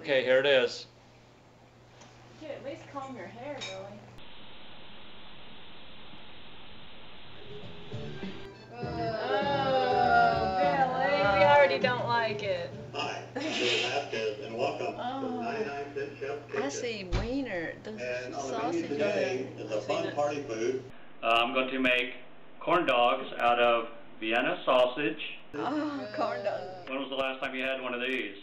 Okay, here it is. You could at least comb your hair, Billy. Oh, Billy, we already don't like it. Hi, I'm Vasquez, and welcome Oh. to 99 Cent Chef's Kitchen. I see wiener, the And on the sausage. menu today is a I've seen fun it. party food. Uh, I'm going to make corn dogs out of Vienna sausage. Oh, corn dogs. When was the last time you had one of these?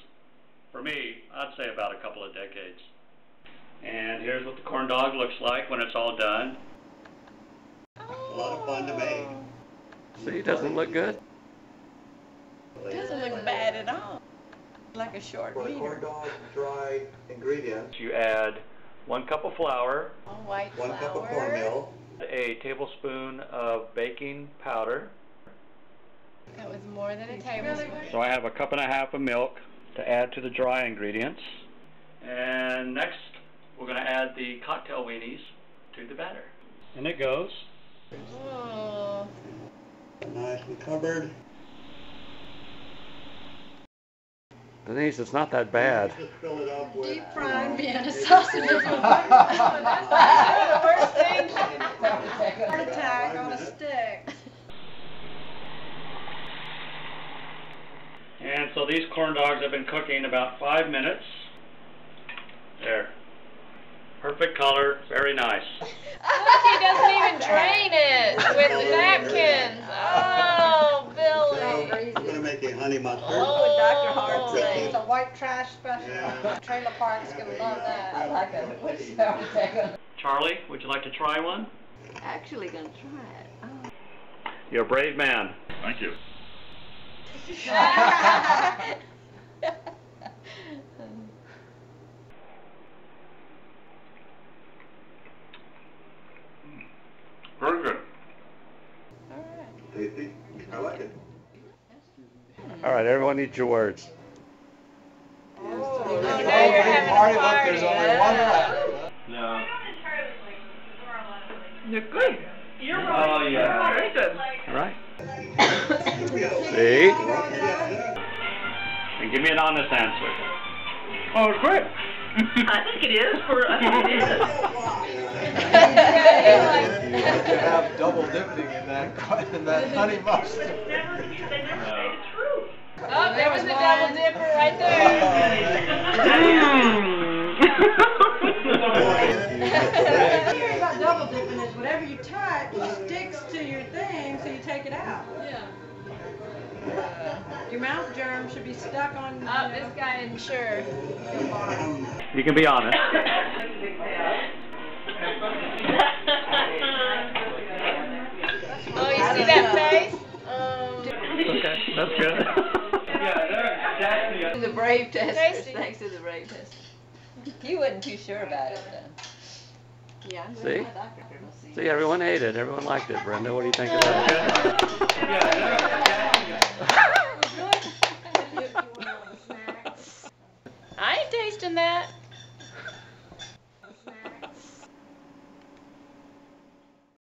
For me, I'd say about a couple of decades. And here's what the corn dog looks like when it's all done. A lot of fun to make. See, it doesn't look good? It Doesn't look bad at all. Like a short For the corn dog, dry ingredients, You add one cup of flour, All white one cup of flour. cornmeal, a tablespoon of baking powder. That was more than a tablespoon. So I have a cup and a half of milk to add to the dry ingredients. And next, we're going to add the cocktail weenies to the batter. And it goes. Oh. nice and covered. Denise, it's not that bad. Deep fill it up with. fried Vienna maybe sausage. some- That's the worst thing. Heart attack on a stick. And so these corn dogs have been cooking about five minutes. There. Perfect color, very nice. Look, he doesn't even drain it with the napkins. Oh, Billy. I'm gonna make a honey mustard. Oh, Dr. Hart Oh. It's a white trash special. Yeah. Trailer Park's gonna love that. I like it. Charlie, would you like to try one? Actually gonna try it. Oh. You're a brave man. Thank you. Very good. Tasty. I like it. All right, everyone eat your words. Oh, oh now you're having a party. No. They're good. Oh, yeah. Very good. All right. Here we go. See? And give me an honest answer. Oh, it's great. I think it is for, I think it is. You have double dipping in that, in that honey mustard. Your mouth germ should be stuck on. Oh, this guy isn't sure. You can be honest. Oh, you see that face? Um, Okay, that's good. The brave testers, Tasty. thanks to the brave testers. You wasn't too sure about it though. Yeah. I'm See? my doctor will see. See, everyone ate it. Everyone liked it. Brenda, what do you think of that? I ain't tasting that.